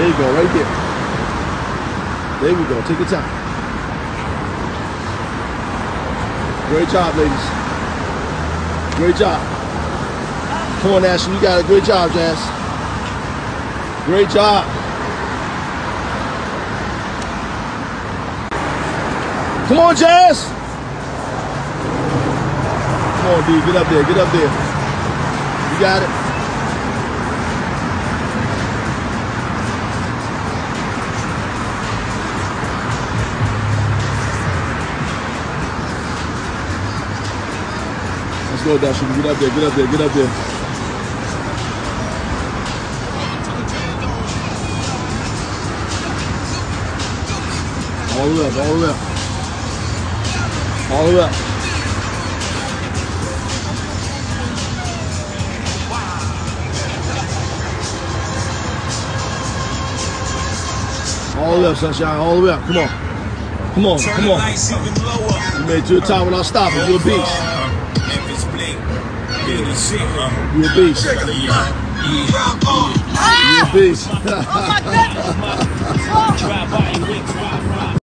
There you go, right there. There we go. Take your time. Great job, ladies. Great job. Come on, Ashley. You got it. Great job, Jazz. Great job. Come on, Jazz. Come on, D. Get up there. Get up there. You got it. Go, Dasha. Get up there. Get up there. Get up there. All the way. All the way up. All the way up. All the way up, sunshine. All the way up. Come on. Come on. Come on. You made it to the top without stopping. You're a beast. Memphis Blake. Be the shit. You a beast. Yeah. You a beast. Oh my goodness!